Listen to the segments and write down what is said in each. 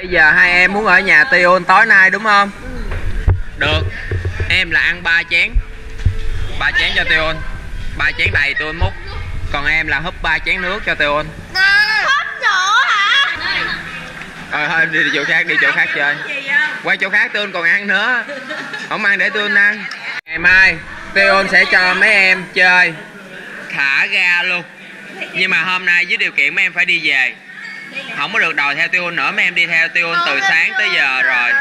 Bây giờ hai em muốn ở nhà Tion tối nay đúng không? Được. Em là ăn ba chén. Ba chén cho Tion ba chén đầy tôi múc. Còn em là húp ba chén nước cho Tion Hấp nữa hả? Ờ thôi đi, đi chỗ khác đi chỗ khác chơi. Qua chỗ khác Tion còn ăn nữa. Không ăn để Tion ăn. Ngày mai Tion sẽ cho mấy em chơi. Thả ga luôn. Nhưng mà hôm nay với điều kiện mấy em phải đi về Không có được đòi theo Tion nữa Mấy em đi theo Tion từ sáng tới giờ rồi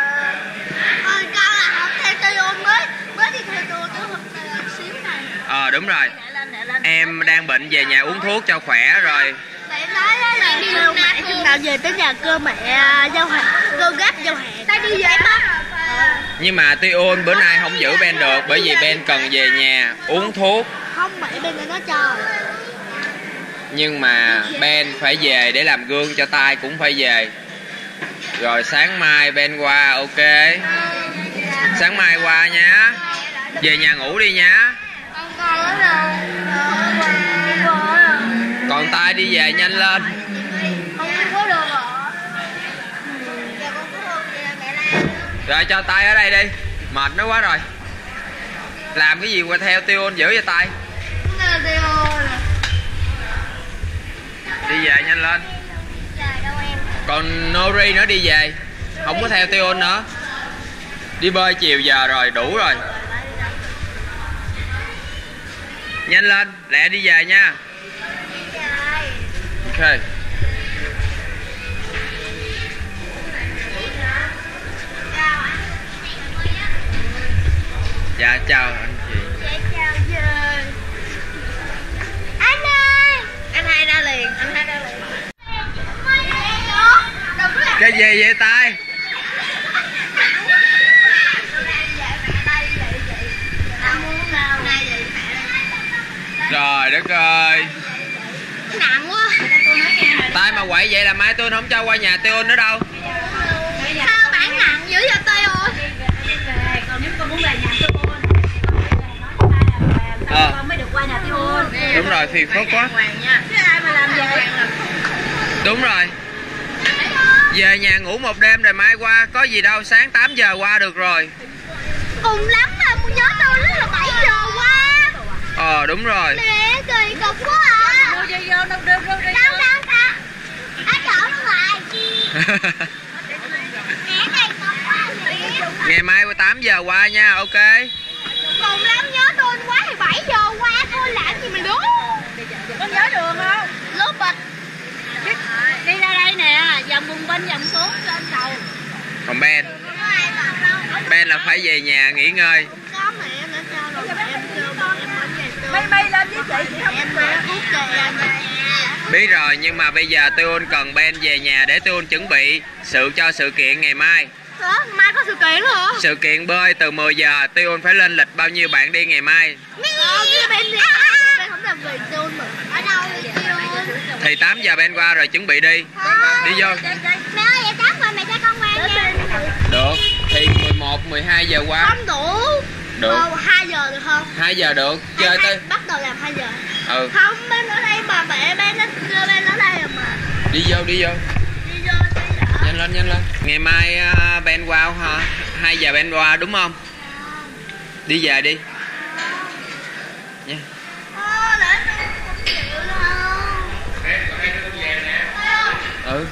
Ờ, con là học theo Tion mới mới đi theo Tion tới học xíu này. Ờ đúng rồi. Em đang bệnh về nhà uống thuốc cho khỏe rồi nào về tới nhà cơ mẹ à, giao hàng, cơ gấp giao hàng. Ta đi về. Nhưng mà Tion bữa nay không giữ Ben được Bởi vì Ben cần về nhà uống thuốc Không mẹ bên đây nó chờ. Nhưng mà Ben phải về để làm gương cho Tay cũng phải về. Rồi sáng mai Ben qua, ok. Sáng mai qua nhá Về nhà ngủ đi nhá Còn Tay đi về nhanh lên. Rồi cho tay ở đây đi. Mệt nó quá rồi. Làm cái gì qua theo tiêu dữ vậy tay Đi về nhanh lên. Còn Nori nữa đi về. Không có theo tiêu nữa. Đi bơi chiều giờ rồi, đủ rồi. Nhanh lên, Lẹ đi về nha. Ok. Chào. Dạ chào. Gì vậy tay. Trời đất ơi. Nặng quá Tay mà quậy vậy là mai tôi không cho qua nhà Tion nữa đâu. Sao bạn nặng dữ vậy tây ơi còn nếu con muốn về nhà tiêu ôn con mới được qua nhà tiêu ôn Đúng rồi, phiền phức quá. Chứ ai mà làm vậy Đúng rồi. Về nhà ngủ một đêm rồi mai qua Có gì đâu sáng 8 giờ qua được rồi. Cùng lắm mà muốn nhớ tôi lúc là 7 giờ qua. Ờ đúng rồi. Nè kỳ cục quá à. Đâu đâu đâu đâu đi đâu đâu ta? Ở chỗ nó nè Ngày mai qua 8 giờ qua nha ok. Cùng lắm nhớ tôi quá thì 7 giờ qua thôi làm gì mà đúng con nhớ đường không lúc bịch đi ra đây nè dòng bùng bên dòng xuống lên đầu Còn Ben? Ben là phải về nhà nghỉ ngơi. Có mẹ cho rồi em kêu em ở lên với chị chị không em mẹ cút kìa em Biết rồi nhưng mà bây giờ Tion cần Ben về nhà để Tion chuẩn bị sự cho sự kiện ngày mai. Hả? mai có sự kiện hả? Sự kiện bơi từ 10 giờ Tion phải lên lịch bao nhiêu bạn đi ngày mai? Ờ, cái bên này bên không làm việc luôn mà ở đâu vậy luôn Thì 8 giờ Ben qua rồi chuẩn bị đi. Đi vô. Mẹ cho con qua nha Được Thì 11, 12 giờ qua. Không đủ. Được. Ờ, 2 giờ được không? 2 giờ được. Chơi tới. bắt đầu làm 2 giờ. Ừ. Không bên ở đây mà mẹ bên nó bên ở đây mà. Đi vô đi vô. Đi vô Nhanh lên nhanh lên. Ngày mai à, Ben qua hả? 2 giờ Ben qua đúng không? Đi về đi. Nha. Ờ, chịu đâu. Ừ